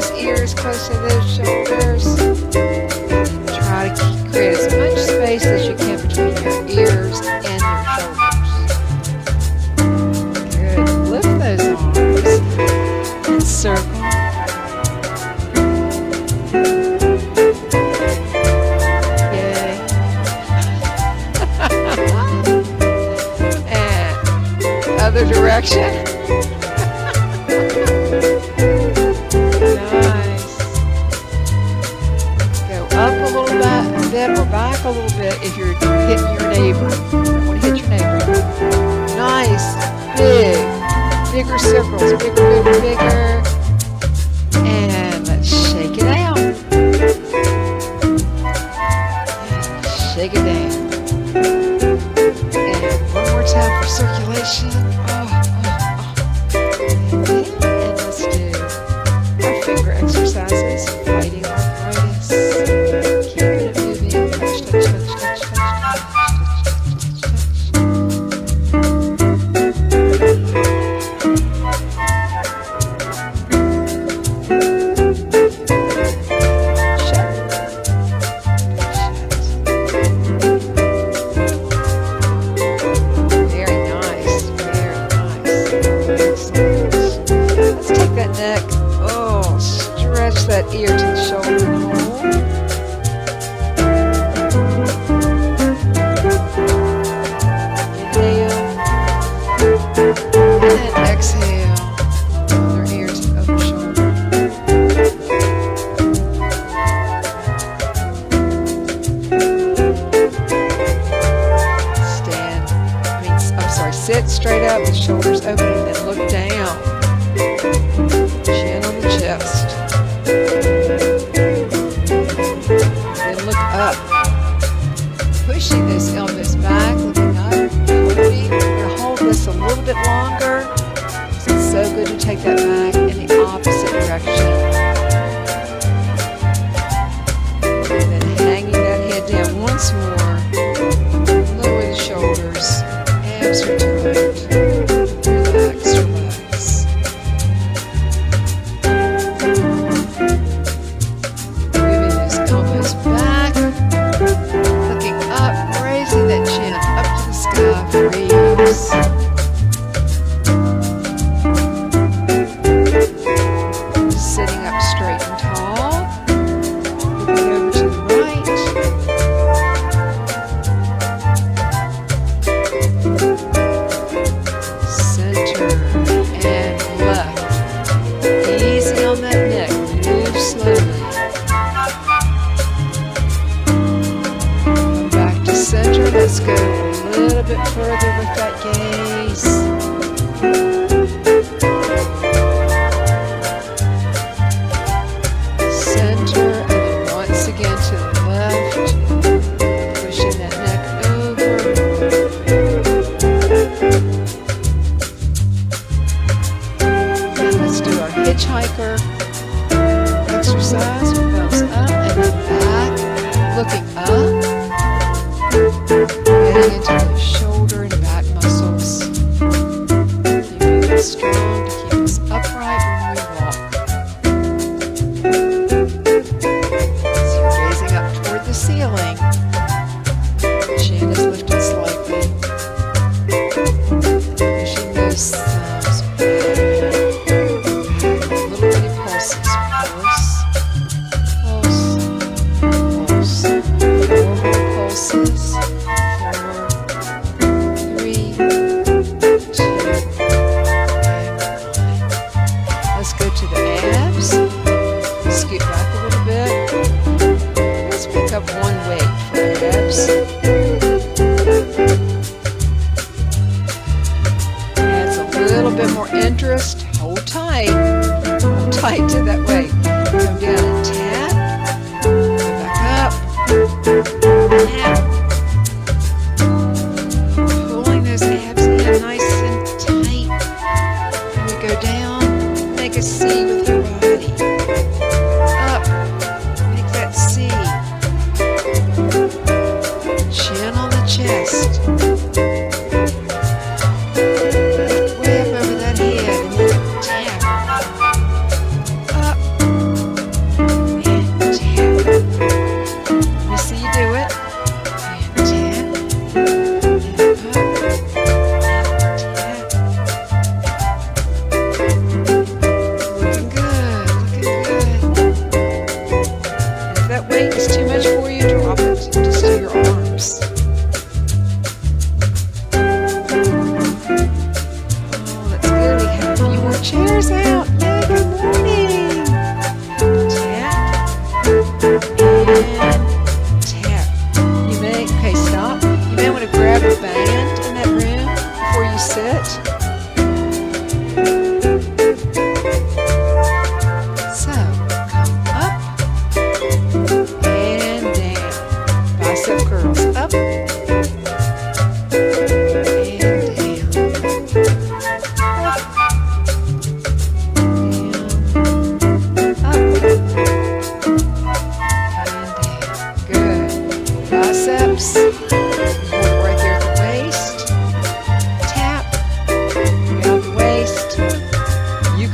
those ears close to those shoulders. Try to create as much space as you can between your ears and your shoulders. Good. Lift those arms and circle. Yay. and other direction. bigger circles, bigger, bigger, bigger.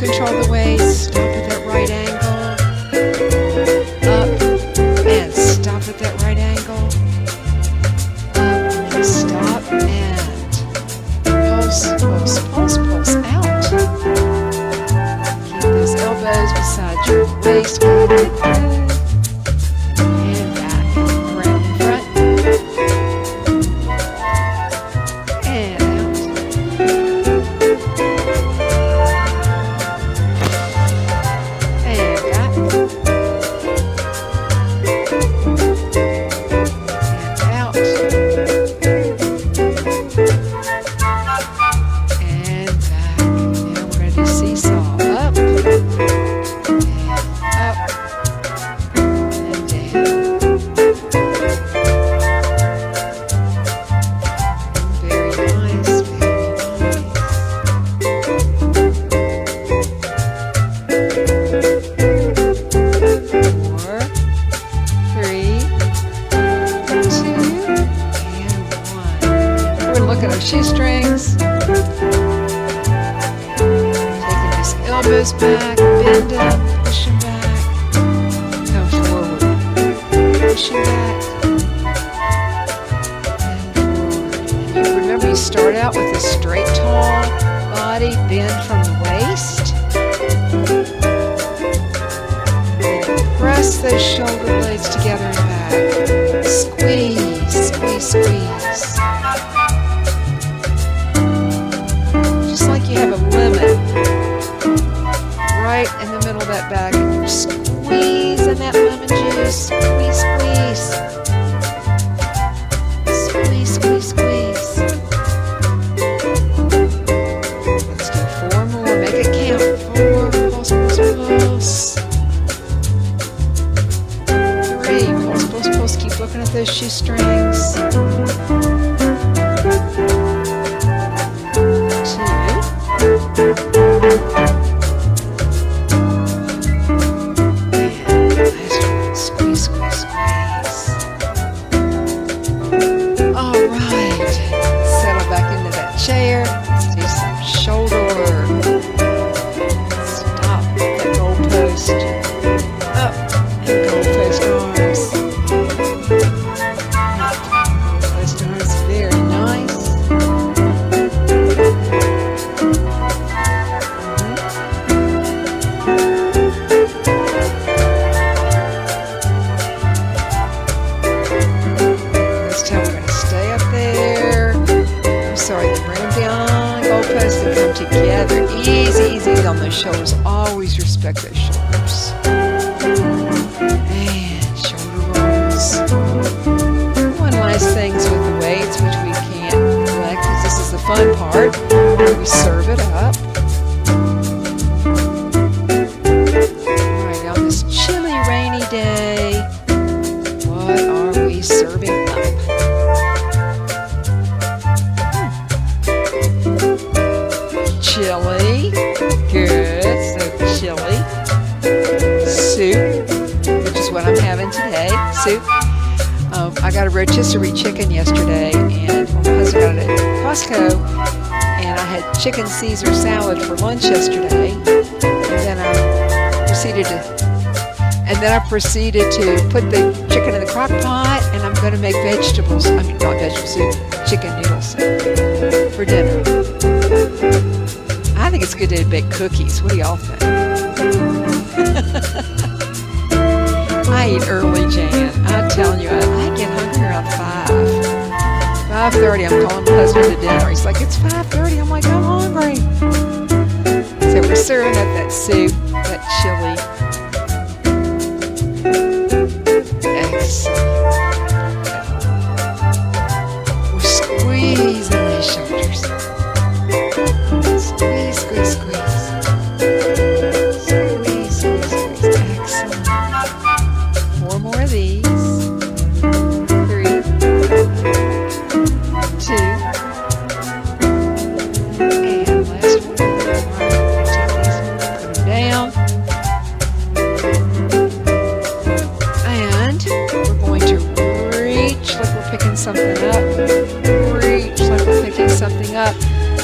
control the way Push back, bend up, push back. Come forward, push back. You remember you start out with a straight, tall body, bend from the waist. Press those shoulder blades together and back. Squeeze, squeeze, squeeze. bushy strings. Costco, and I had chicken Caesar salad for lunch yesterday, and then I proceeded to and then I proceeded to put the chicken in the crock pot, and I'm going to make vegetables, I mean, not vegetable soup, chicken noodle soup for dinner. I think it's good to bake cookies. What do y'all think? I eat early, Jan. I'm telling you, I, I get hungry around 5. 5.30, I'm calling my husband to dinner. He's like, it's 5.30. I'm like, I'm hungry. So we're serving up that soup, that chili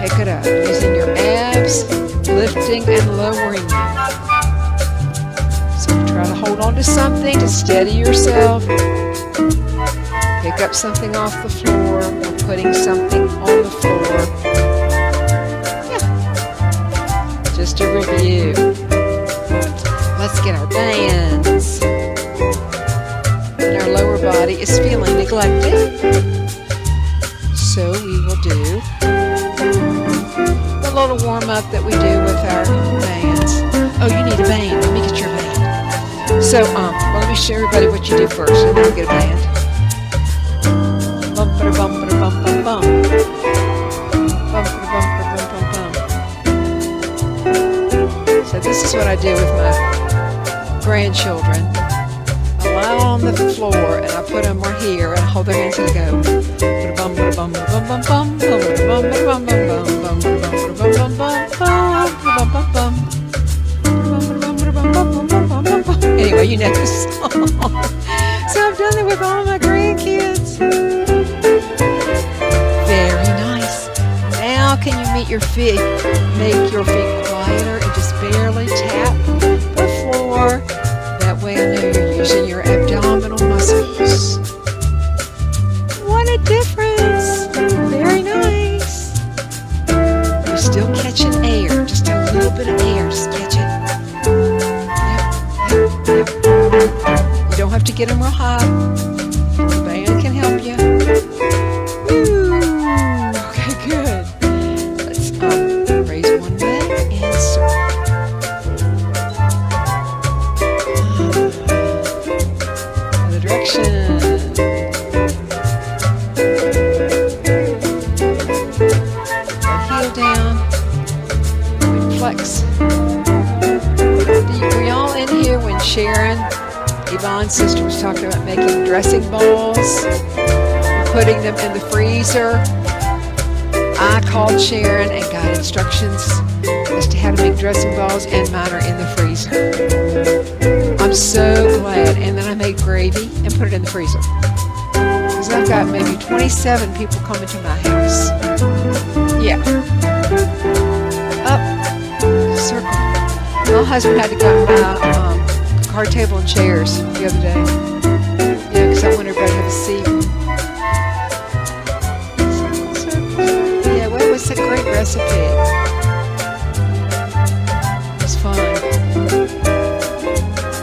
pick it up, using your abs, lifting and lowering you. So try to hold on to something to steady yourself. Pick up something off the floor or putting something on the floor. Yeah. Just a review. Let's get our bands. And our lower body is feeling neglected. Little warm up that we do with our bands. Oh, you need a band. Let me get your band. So, um, well, let me show everybody what you do first, and then we'll get a band. So, this is what I do with my grandchildren. Lie on the floor and I put them right here and hold their hands and go. Anyway, you know the song. So I've done it with all my grandkids. Very nice. Now can you meet your feet? Make your feet quieter and just barely tap the floor. That way I know you're using your abdominal muscles. What a difference! Very nice. You're still catching air, just a little bit of air, just catch it. Yep, yep, yep. You don't have to get them real high. sister was talking about making dressing balls putting them in the freezer. I called Sharon and got instructions as to how to make dressing balls, and mine are in the freezer. I'm so glad. And then I made gravy and put it in the freezer. Because I've got maybe 27 people coming to my house. Yeah. Up, circle. My husband had to go my um, card table and chairs the other day. Yeah, because I want everybody to have a seat. Yeah, well, was a great recipe. It was fun.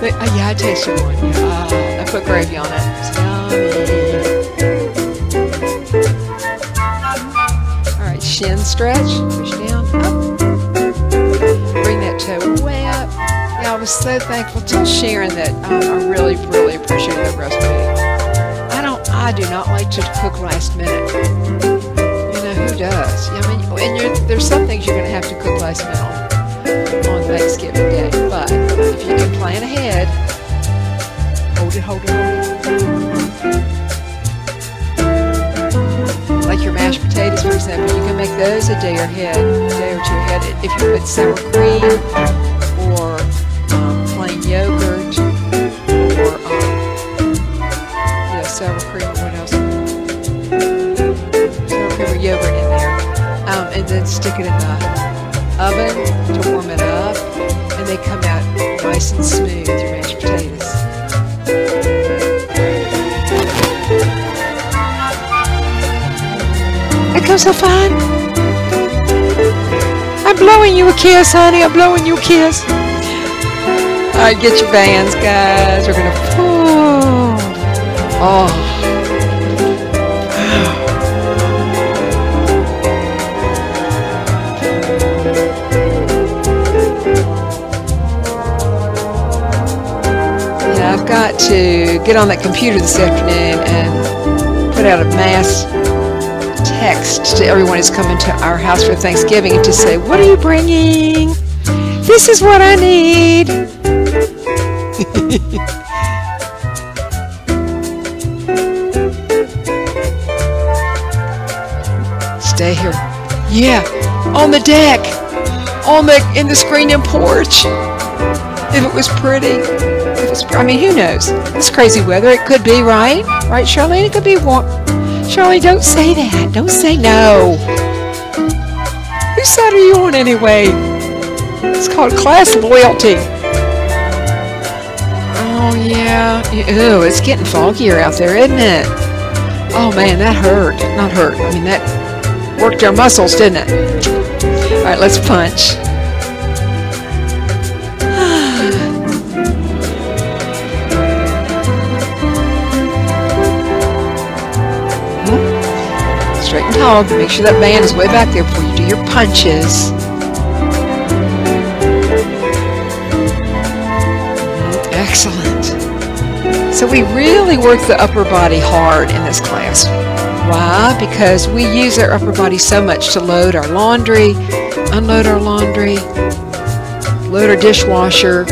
But, uh, yeah, I tasted one. Yeah, uh, I put gravy on it. Yummy. All right, shin stretch. Push down, was so thankful. to Sharon that I really, really appreciate that recipe. I don't, I do not like to cook last minute. You know who does? I mean, oh, and there's some things you're going to have to cook last minute on, on Thanksgiving Day. But if you can plan ahead, hold it, hold it, hold it. Like your mashed potatoes, for example, you can make those a day ahead, a day or two ahead. If you put sour cream stick it in the oven to warm it up, and they come out nice and smooth. Mashed potatoes. It goes so fine. I'm blowing you a kiss, honey. I'm blowing you a kiss. All right, get your bands, guys. We're gonna. Oh. oh. To get on that computer this afternoon and put out a mass text to everyone who's coming to our house for Thanksgiving and to say, What are you bringing? This is what I need. Stay here. Yeah, on the deck, on the in the screened in porch. If it was pretty, it's, I mean, who knows? It's crazy weather. It could be, right? Right, Charlene? It could be warm. Charlie, don't say that. Don't say no. Whose side are you on anyway? It's called class loyalty. Oh, yeah. Ew, it's getting foggier out there, isn't it? Oh, man, that hurt. Not hurt. I mean, that worked our muscles, didn't it? All right, let's punch. And. Make sure that band is way back there before you do your punches. Excellent. So we really work the upper body hard in this class. Why? Because we use our upper body so much to load our laundry, unload our laundry, load our dishwasher,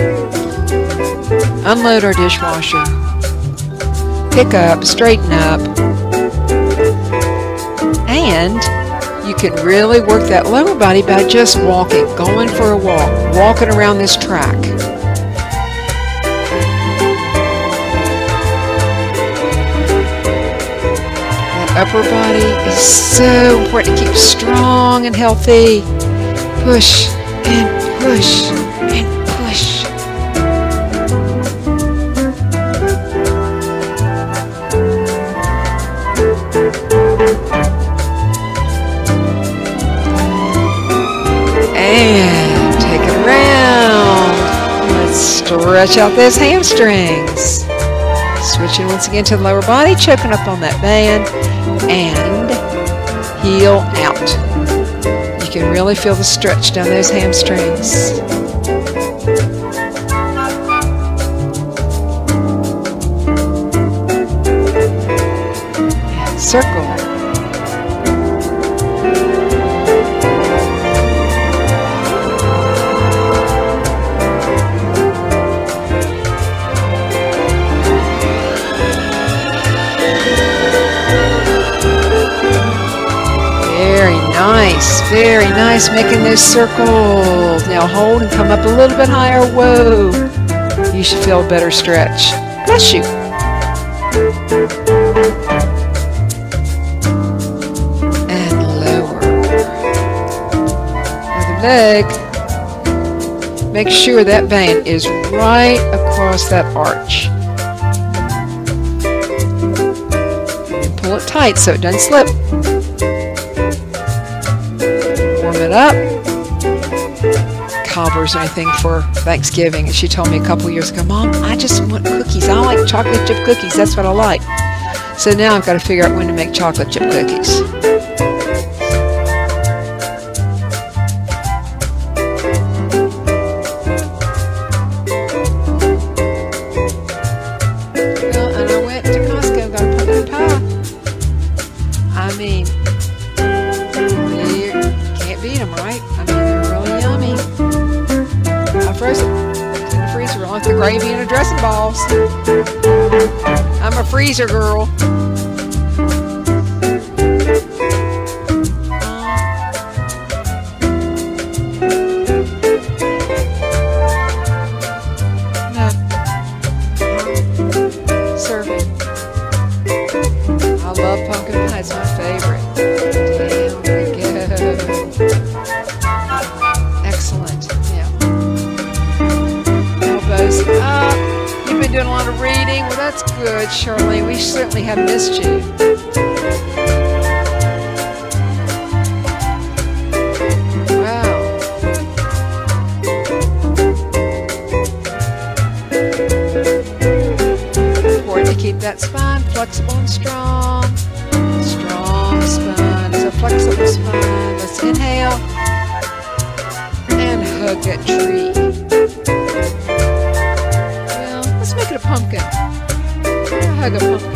unload our dishwasher, pick up, straighten up, and you can really work that lower body by just walking, going for a walk, walking around this track. That upper body is so important to keep strong and healthy. Push and push stretch out those hamstrings. Switching once again to the lower body, choking up on that band, and heel out. You can really feel the stretch down those hamstrings. Circle. Very nice making those circles. Now hold and come up a little bit higher. Whoa. You should feel a better stretch. Bless you. And lower. Other leg. Make sure that band is right across that arch. And pull it tight so it doesn't slip. Up. Cobbler's or anything for Thanksgiving. She told me a couple years ago, Mom, I just want cookies. I like chocolate chip cookies. That's what I like. So now I've got to figure out when to make chocolate chip cookies. Freezer girl. Pumpkin. Hug a pumpkin.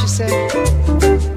You say?